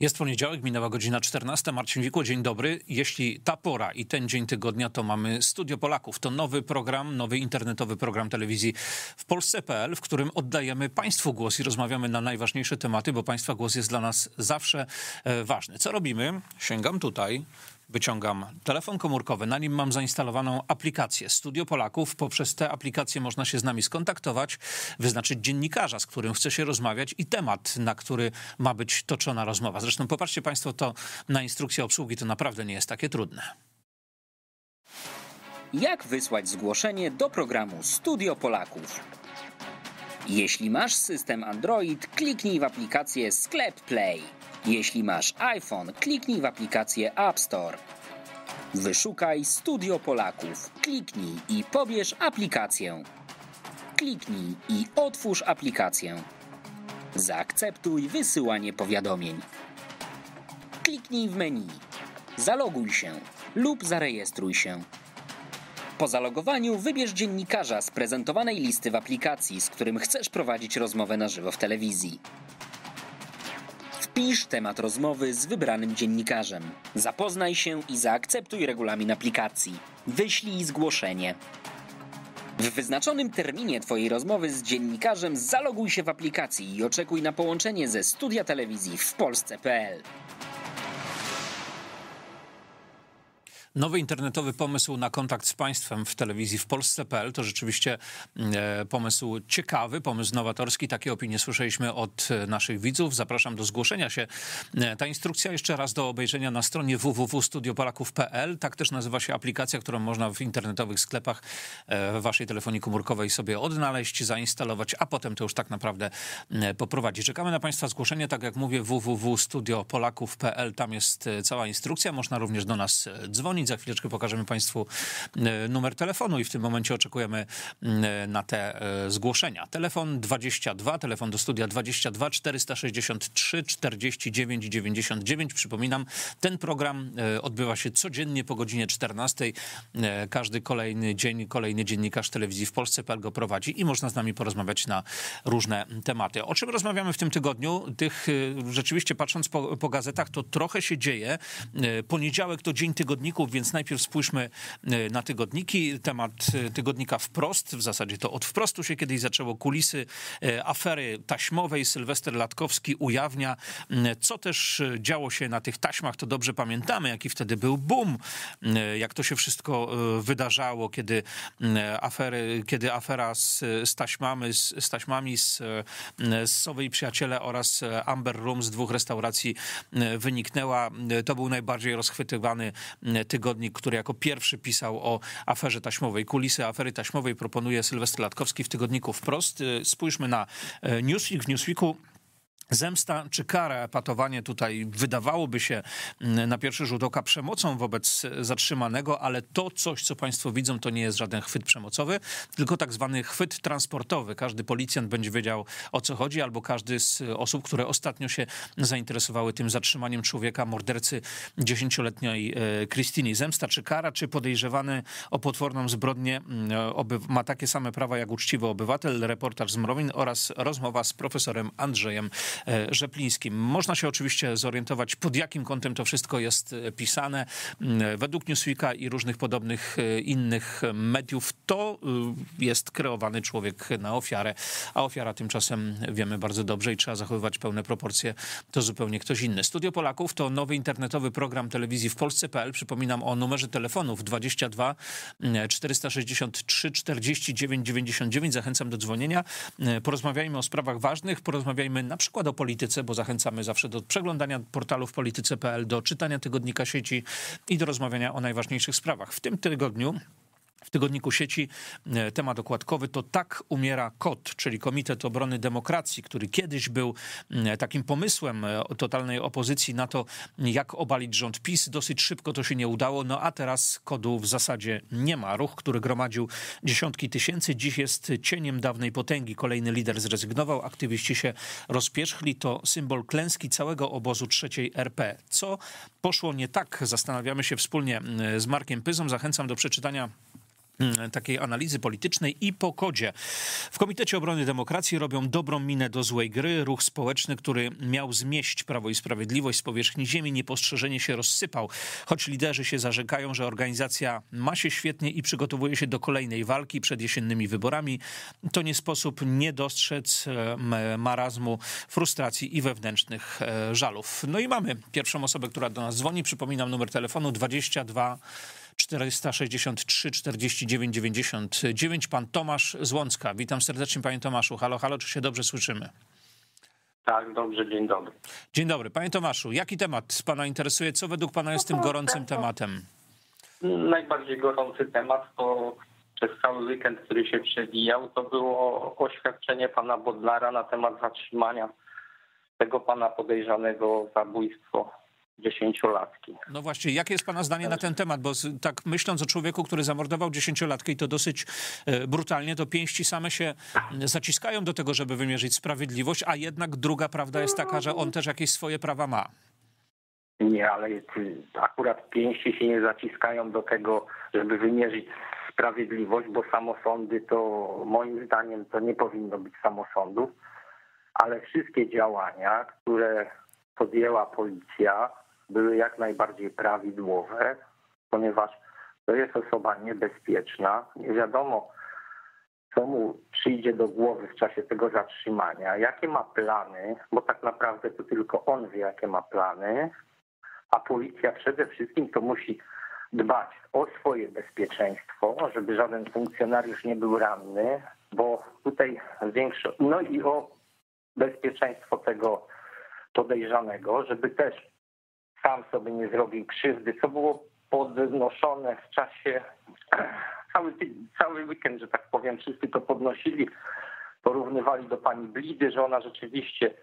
Jest poniedziałek, minęła godzina 14. Marcin Wikło, dzień dobry. Jeśli ta pora i ten dzień tygodnia, to mamy Studio Polaków. To nowy program, nowy internetowy program telewizji w Polsce.pl, w którym oddajemy Państwu głos i rozmawiamy na najważniejsze tematy, bo Państwa głos jest dla nas zawsze e, ważny. Co robimy? Sięgam tutaj, Wyciągam telefon komórkowy, na nim mam zainstalowaną aplikację Studio Polaków. Poprzez tę aplikację można się z nami skontaktować, wyznaczyć dziennikarza, z którym chce się rozmawiać i temat, na który ma być toczona rozmowa. Zresztą popatrzcie Państwo to na instrukcję obsługi, to naprawdę nie jest takie trudne. Jak wysłać zgłoszenie do programu Studio Polaków? Jeśli masz system Android, kliknij w aplikację Sklep Play. Jeśli masz iPhone, kliknij w aplikację App Store. Wyszukaj Studio Polaków. Kliknij i pobierz aplikację. Kliknij i otwórz aplikację. Zaakceptuj wysyłanie powiadomień. Kliknij w menu. Zaloguj się lub zarejestruj się. Po zalogowaniu wybierz dziennikarza z prezentowanej listy w aplikacji, z którym chcesz prowadzić rozmowę na żywo w telewizji. Wpisz temat rozmowy z wybranym dziennikarzem. Zapoznaj się i zaakceptuj regulamin aplikacji. Wyślij zgłoszenie. W wyznaczonym terminie Twojej rozmowy z dziennikarzem zaloguj się w aplikacji i oczekuj na połączenie ze studia telewizji w Polsce.pl. Nowy internetowy pomysł na kontakt z państwem w telewizji w Polsce.pl to rzeczywiście e, pomysł ciekawy, pomysł nowatorski. Takie opinie słyszeliśmy od e, naszych widzów. Zapraszam do zgłoszenia się. E, ta instrukcja jeszcze raz do obejrzenia na stronie www.studiopolaków.pl. Tak też nazywa się aplikacja, którą można w internetowych sklepach w waszej telefonii komórkowej sobie odnaleźć, zainstalować, a potem to już tak naprawdę poprowadzić. Czekamy na państwa zgłoszenie. Tak jak mówię, www.studiopolaków.pl. Tam jest cała instrukcja. Można również do nas dzwonić za chwileczkę pokażemy Państwu e, numer telefonu i w tym momencie oczekujemy e, na te e, zgłoszenia. Telefon 22, telefon do studia 22 463 49 99. Przypominam, ten program odbywa się codziennie po godzinie 14. Każdy kolejny dzień, kolejny dziennikarz telewizji w Polsce PL go prowadzi i można z nami porozmawiać na różne tematy. O czym rozmawiamy w tym tygodniu? Tych rzeczywiście patrząc po, po gazetach, to trochę się dzieje. Poniedziałek to dzień tygodników, więc najpierw spójrzmy e, na tygodniki. Temat e, tygodnika wprost, w zasadzie to od wprostu się kiedyś zaczęło kulisy e, afery taśmowej. Sylwester Latkowski ujawnia, co też działo się na tych taśmach. To dobrze pamiętamy, jaki wtedy był boom, jak to się wszystko wydarzało, kiedy afery, kiedy afera z, z taśmami, z, z taśmami z, i Przyjaciele oraz Amber Room z dwóch restauracji wyniknęła. To był najbardziej rozchwytywany tygodnik tygodnik, który jako pierwszy pisał o aferze taśmowej. Kulisy afery taśmowej proponuje Sylwester Latkowski w tygodniku wprost. Y, spójrzmy na y, Newsweek. W Newsweeku Zemsta czy kara, epatowanie tutaj wydawałoby się mm, na pierwszy rzut oka przemocą wobec zatrzymanego, ale to coś, co Państwo widzą, to nie jest żaden chwyt przemocowy, tylko tak zwany chwyt transportowy. Każdy policjant będzie wiedział o co chodzi, albo każdy z osób, które ostatnio się zainteresowały tym zatrzymaniem człowieka, mordercy dziesięcioletniej Krystyni. Zemsta czy kara, czy podejrzewany o potworną zbrodnię mm, ma takie same prawa jak uczciwy obywatel, reportaż z Mrowin oraz rozmowa z profesorem Andrzejem E, Rzeplińskim. Można się oczywiście zorientować, pod jakim kątem to wszystko jest e, pisane. Mm, według Newsweeka i różnych podobnych e, innych mediów to jest kreowany człowiek na ofiarę, a ofiara tymczasem wiemy bardzo dobrze i trzeba zachowywać pełne proporcje, to zupełnie ktoś inny. Studio Polaków to nowy internetowy program telewizji w Polsce.pl. Przypominam o numerze telefonów 22 463 49 99. Zachęcam do dzwonienia. Porozmawiajmy o sprawach ważnych, porozmawiajmy na przykład o polityce, bo zachęcamy zawsze do przeglądania portalów polityce.pl, do czytania tygodnika sieci i do rozmawiania o najważniejszych sprawach. W tym tygodniu w tygodniku sieci e, temat okładkowy to Tak umiera KOT, czyli Komitet Obrony Demokracji, który kiedyś był takim pomysłem e, totalnej opozycji na to, jak obalić rząd PiS. Dosyć szybko to się nie udało, no a teraz kodu w zasadzie nie ma. Ruch, który gromadził dziesiątki tysięcy, dziś jest cieniem dawnej potęgi. Kolejny lider zrezygnował, aktywiści się rozpierzchli. To symbol klęski całego obozu trzeciej RP. Co poszło nie tak? Zastanawiamy się wspólnie z Markiem Pyzą. Zachęcam do przeczytania Mm, takiej analizy politycznej i po kodzie. W Komitecie Obrony Demokracji robią dobrą minę do złej gry. Ruch społeczny, który miał zmieść Prawo i Sprawiedliwość z powierzchni ziemi, niepostrzeżenie się rozsypał. Choć liderzy się zarzekają, że organizacja ma się świetnie i przygotowuje się do kolejnej walki przed jesiennymi wyborami, to nie sposób nie dostrzec marazmu, frustracji i wewnętrznych e, żalów. No i mamy pierwszą osobę, która do nas dzwoni. Przypominam numer telefonu 22 463 49 99. Pan Tomasz z Łącka. Witam serdecznie panie Tomaszu. Halo, halo, czy się dobrze słyszymy? Tak, dobrze, dzień dobry. Dzień dobry. Panie Tomaszu, jaki temat pana interesuje? Co według pana jest tym gorącym tematem? Najbardziej gorący temat to przez cały weekend, który się przewijał, to było oświadczenie pana Bodlara na temat zatrzymania tego pana podejrzanego o zabójstwo dziesięciolatki. No właśnie, jakie jest Pana zdanie na ten temat? Bo tak myśląc o człowieku, który zamordował dziesięciolatkę i to dosyć e, brutalnie, to pięści same się zaciskają do tego, żeby wymierzyć sprawiedliwość, a jednak druga prawda jest taka, że on też jakieś swoje prawa ma. Nie, ale akurat pięści się nie zaciskają do tego, żeby wymierzyć sprawiedliwość, bo samosądy to moim zdaniem to nie powinno być samosądów, ale wszystkie działania, które podjęła policja, były jak najbardziej prawidłowe, ponieważ to jest osoba niebezpieczna. Nie wiadomo, co mu przyjdzie do głowy w czasie tego zatrzymania, jakie ma plany, bo tak naprawdę to tylko on wie, jakie ma plany, a policja przede wszystkim to musi dbać o swoje bezpieczeństwo, żeby żaden funkcjonariusz nie był ranny, bo tutaj większe, no i o bezpieczeństwo tego podejrzanego, żeby też sam sobie nie zrobił krzywdy, co było podnoszone w czasie cały, cały weekend, że tak powiem, wszyscy to podnosili, porównywali do pani Blidy, że ona rzeczywiście,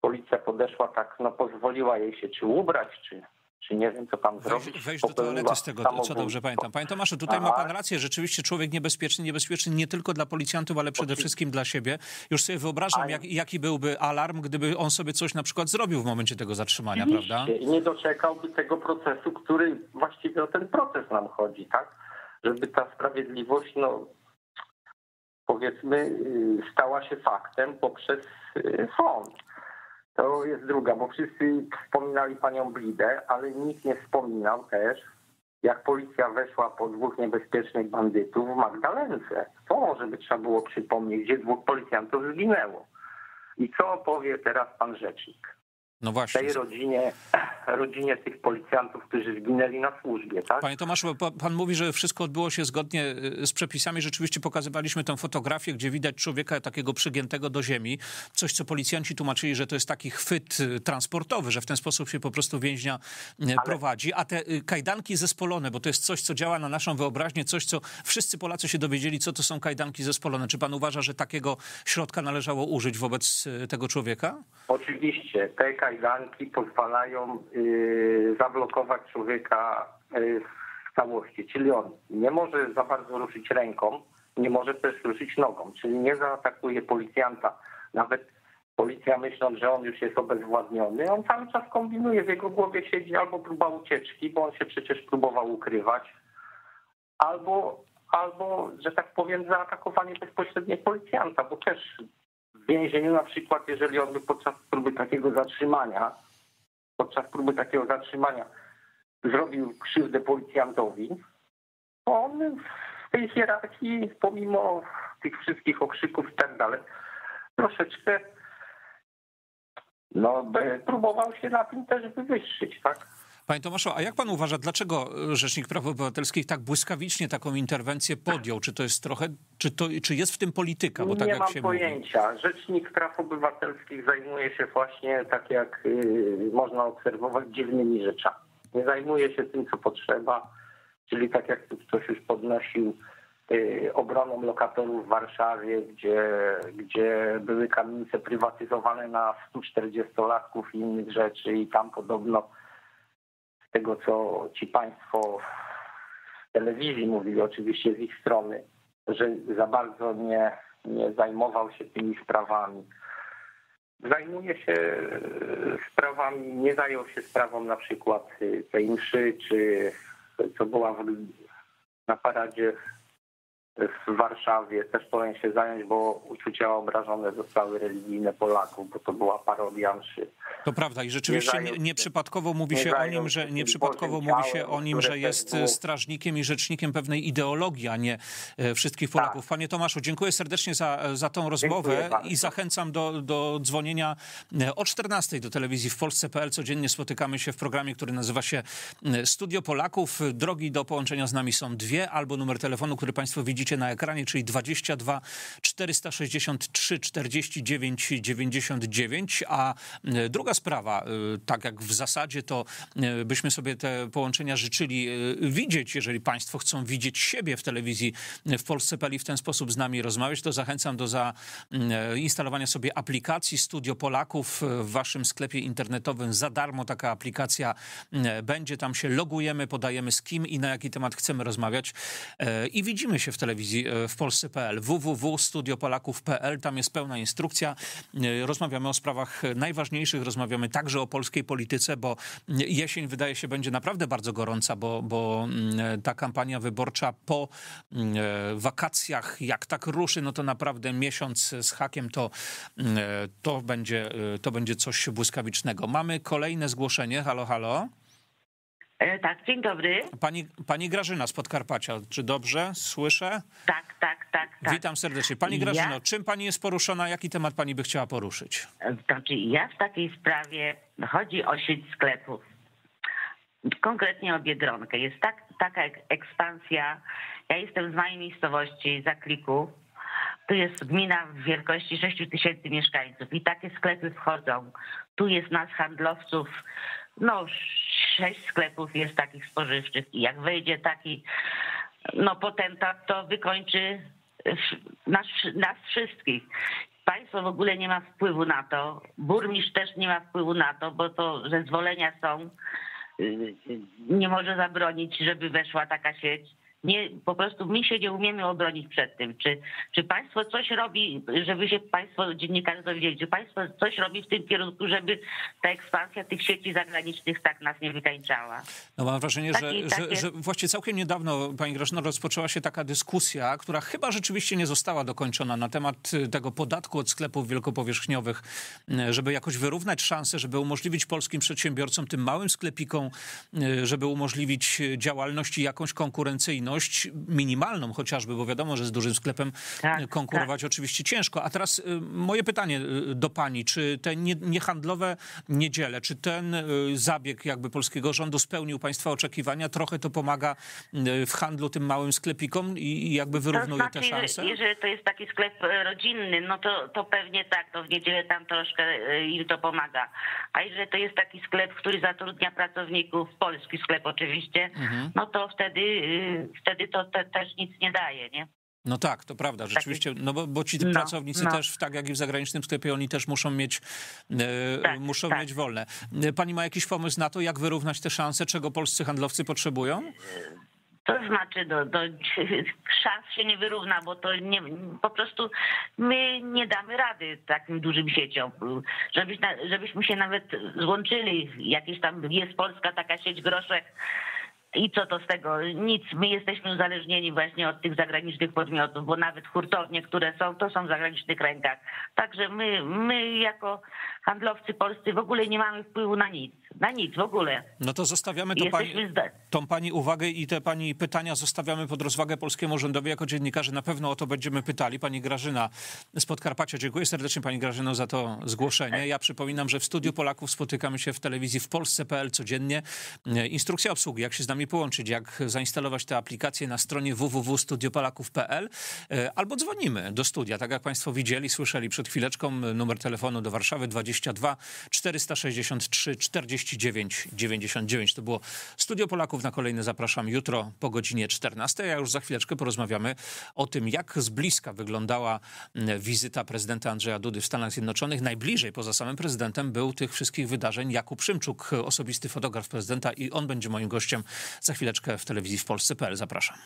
policja podeszła tak, no pozwoliła jej się czy ubrać, czy czy nie wiem, co tam zrobić. Wejść, wejść do toalety z tego, co dobrze pamiętam. Panie Tomaszu, tutaj Aha. ma pan rację, rzeczywiście człowiek niebezpieczny, niebezpieczny nie tylko dla policjantów, ale przede wszystkim dla siebie. Już sobie wyobrażam, jak, jaki byłby alarm, gdyby on sobie coś na przykład zrobił w momencie tego zatrzymania, prawda? Nie doczekałby tego procesu, który właściwie o ten proces nam chodzi, tak? Żeby ta sprawiedliwość, no powiedzmy, y, stała się faktem poprzez y, sąd. To jest druga, bo wszyscy wspominali panią Blidę, ale nikt nie wspominał też, jak policja weszła po dwóch niebezpiecznych bandytów w Magdalence. To może by trzeba było przypomnieć, gdzie dwóch policjantów zginęło. I co powie teraz pan rzecznik? No właśnie. tej rodzinie, rodzinie tych policjantów, którzy zginęli na służbie, tak? Panie Tomaszu, pan mówi, że wszystko odbyło się zgodnie y, z przepisami. Rzeczywiście pokazywaliśmy tę fotografię, gdzie widać człowieka takiego przygiętego do ziemi. Coś, co policjanci tłumaczyli, że to jest taki chwyt y, transportowy, że w ten sposób się po prostu więźnia y, Ale... prowadzi. A te kajdanki zespolone, bo to jest coś, co działa na naszą wyobraźnię, coś, co wszyscy Polacy się dowiedzieli, co to są kajdanki zespolone. Czy pan uważa, że takiego środka należało użyć wobec tego człowieka? Oczywiście. Te kajdanki pozwalają y, zablokować człowieka y, w całości, czyli on nie może za bardzo ruszyć ręką, nie może też ruszyć nogą, czyli nie zaatakuje policjanta. Nawet policja myśląc, że on już jest obezwładniony, on cały czas kombinuje, w jego głowie siedzi albo próba ucieczki, bo on się przecież próbował ukrywać, albo, albo że tak powiem, zaatakowanie bezpośrednie policjanta, bo też w więzieniu na przykład, jeżeli on by podczas próby takiego zatrzymania, podczas próby takiego zatrzymania zrobił krzywdę policjantowi, on w tej hierarchii, pomimo tych wszystkich okrzyków i tak dalej, troszeczkę no, próbował się na tym też wywyższyć, tak? Panie Tomaszu, a jak pan uważa, dlaczego Rzecznik Praw Obywatelskich tak błyskawicznie taką interwencję podjął? Czy to jest trochę, czy, to, czy jest w tym polityka? Bo tak Nie mam pojęcia. Mówi. Rzecznik Praw Obywatelskich zajmuje się właśnie, tak jak yy, można obserwować, dziwnymi rzeczami. Nie zajmuje się tym, co potrzeba, czyli tak jak tu ktoś już podnosił, yy, obroną lokatorów w Warszawie, gdzie, gdzie były kamienice prywatyzowane na 140-latków i innych rzeczy i tam podobno tego, co ci państwo w telewizji mówili, oczywiście z ich strony, że za bardzo nie, nie zajmował się tymi sprawami. Zajmuje się sprawami, nie zajął się sprawą na przykład tej mszy, czy co była w, na paradzie w Warszawie też powinien się zająć, bo uczucia obrażone zostały religijne Polaków, bo to była parodia mszy. To prawda i rzeczywiście nie, nieprzypadkowo mówi się o nim, że nieprzypadkowo mówi się o nim, że jest strażnikiem i rzecznikiem pewnej ideologii, a nie e, wszystkich Polaków. Tak. Panie Tomaszu, dziękuję serdecznie za, za tą rozmowę i zachęcam do, do dzwonienia e, o 14 do telewizji w Polsce.pl. Codziennie spotykamy się w programie, który nazywa się e, Studio Polaków. Drogi do połączenia z nami są dwie, albo numer telefonu, który Państwo widzicie na ekranie, czyli 22 463 49 99, a druga sprawa, tak jak w zasadzie to byśmy sobie te połączenia życzyli widzieć, jeżeli Państwo chcą widzieć siebie w telewizji w Polsce.pl i w ten sposób z nami rozmawiać, to zachęcam do zainstalowania sobie aplikacji Studio Polaków w Waszym sklepie internetowym. Za darmo taka aplikacja będzie. Tam się logujemy, podajemy z kim i na jaki temat chcemy rozmawiać i widzimy się w telewizji w Polsce.pl. www.studiopolaków.pl. Tam jest pełna instrukcja. Rozmawiamy o sprawach najważniejszych, rozmawiamy także o polskiej polityce, bo jesień wydaje się będzie naprawdę bardzo gorąca, bo, bo mm, ta kampania wyborcza po mm, wakacjach, jak tak ruszy, no to naprawdę miesiąc z hakiem to, mm, to, będzie, to będzie coś błyskawicznego. Mamy kolejne zgłoszenie. Halo, halo. E, tak, dzień dobry. Pani, pani Grażyna z Podkarpacia, czy dobrze słyszę? Tak, tak, tak. tak. Witam serdecznie. Pani Grażyno, ja? czym pani jest poruszona? Jaki temat pani by chciała poruszyć? E, znaczy, ja w takiej sprawie, chodzi o sieć sklepów, konkretnie o Biedronkę. Jest tak, taka ekspansja. Ja jestem z mojej miejscowości, Zakliku. Tu jest gmina w wielkości 6 tysięcy mieszkańców i takie sklepy wchodzą. Tu jest nas handlowców, no sześć sklepów jest takich spożywczych i jak wejdzie taki no potentat, to wykończy nas, nas wszystkich. Państwo w ogóle nie ma wpływu na to, burmistrz też nie ma wpływu na to, bo to zezwolenia są, y, nie może zabronić, żeby weszła taka sieć nie, po prostu my się nie umiemy obronić przed tym. Czy, czy państwo coś robi, żeby się państwo, dziennikarze dowiedzieli, czy państwo coś robi w tym kierunku, żeby ta ekspansja tych sieci zagranicznych tak nas nie wykańczała? No mam wrażenie, że, takie... że, że właściwie całkiem niedawno, pani Grażyna, rozpoczęła się taka dyskusja, która chyba rzeczywiście nie została dokończona na temat tego podatku od sklepów wielkopowierzchniowych, żeby jakoś wyrównać szanse, żeby umożliwić polskim przedsiębiorcom, tym małym sklepikom, żeby umożliwić działalność i jakąś konkurencyjność minimalną chociażby, bo wiadomo, że z dużym sklepem tak, konkurować tak. oczywiście ciężko. A teraz y, moje pytanie y, do pani, czy te niehandlowe niedziele, czy ten y, zabieg jakby polskiego rządu spełnił państwa oczekiwania? Trochę to pomaga w handlu tym małym sklepikom i jakby wyrównuje to znaczy, te szanse? Jeżeli to jest taki sklep e, rodzinny, no to, to pewnie tak, to w niedzielę tam troszkę e, im to pomaga. A jeżeli to jest taki sklep, który zatrudnia pracowników, polski sklep oczywiście, mhm. no to wtedy wtedy to te, też nic nie daje, nie? No tak, to prawda, rzeczywiście, no bo, bo ci no, pracownicy no. też, tak jak i w zagranicznym sklepie, oni też muszą mieć, e, tak, muszą tak. mieć wolne. E, pani ma jakiś pomysł na to, jak wyrównać te szanse, czego polscy handlowcy potrzebują? To znaczy, do, do, szans się nie wyrówna, bo to nie, po prostu my nie damy rady takim dużym sieciom. Żebyś, żebyśmy się nawet złączyli, jakieś tam jest Polska taka sieć groszek, i co to z tego? Nic. My jesteśmy uzależnieni właśnie od tych zagranicznych podmiotów, bo nawet hurtownie, które są, to są w zagranicznych rękach. Także my, my jako handlowcy polscy w ogóle nie mamy wpływu na nic. Na nic w ogóle. No to zostawiamy to pani, tą pani uwagę i te pani pytania zostawiamy pod rozwagę polskiemu rządowi jako dziennikarze. Na pewno o to będziemy pytali. Pani Grażyna z Podkarpacia. Dziękuję serdecznie pani Grażyno za to zgłoszenie. Ja przypominam, że w Studiu Polaków spotykamy się w telewizji w Polsce.pl codziennie. Instrukcja obsługi, jak się z nami połączyć, jak zainstalować tę aplikację na stronie www.studiopolaków.pl e, albo dzwonimy do studia. Tak jak państwo widzieli, słyszeli przed chwileczką numer telefonu do Warszawy 22 463 40 39 99. To było Studio Polaków. Na kolejne zapraszam jutro po godzinie 14. Ja już za chwileczkę porozmawiamy o tym, jak z bliska wyglądała wizyta prezydenta Andrzeja Dudy w Stanach Zjednoczonych. Najbliżej poza samym prezydentem był tych wszystkich wydarzeń Jakub Szymczuk, osobisty fotograf prezydenta i on będzie moim gościem za chwileczkę w telewizji w Polsce.pl. Zapraszam.